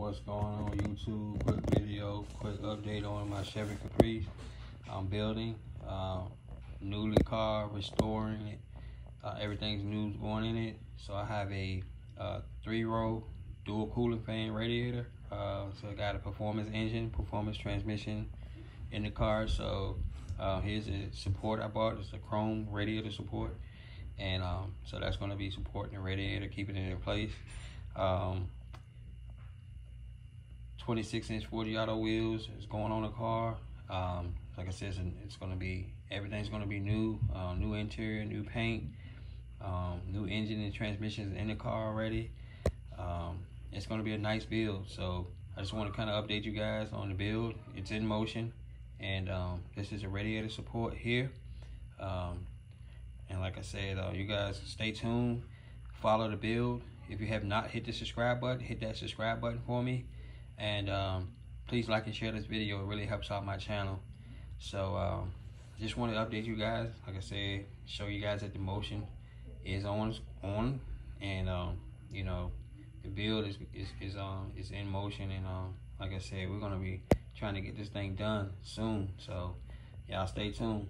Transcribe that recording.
what's going on YouTube? Quick video quick update on my Chevy Caprice. I'm building uh, newly car restoring it. Uh, everything's new going in it. So I have a uh, three row dual cooling fan radiator. Uh, so I got a performance engine performance transmission in the car. So uh, here's the support I bought. It's a chrome radiator support. And um, so that's going to be supporting the radiator keeping it in place. Um, 26 inch Forgiato wheels is going on the car. Um, like I said, it's, it's going to be, everything's going to be new, uh, new interior, new paint, um, new engine and transmissions in the car already. Um, it's going to be a nice build. So I just want to kind of update you guys on the build. It's in motion and um, this is a radiator support here. Um, and like I said, uh, you guys stay tuned, follow the build. If you have not hit the subscribe button, hit that subscribe button for me. And um, please like and share this video. It really helps out my channel. So um, just want to update you guys. Like I said, show you guys that the motion is on on, and um, you know the build is is is um is in motion. And um, like I said, we're gonna be trying to get this thing done soon. So y'all stay tuned.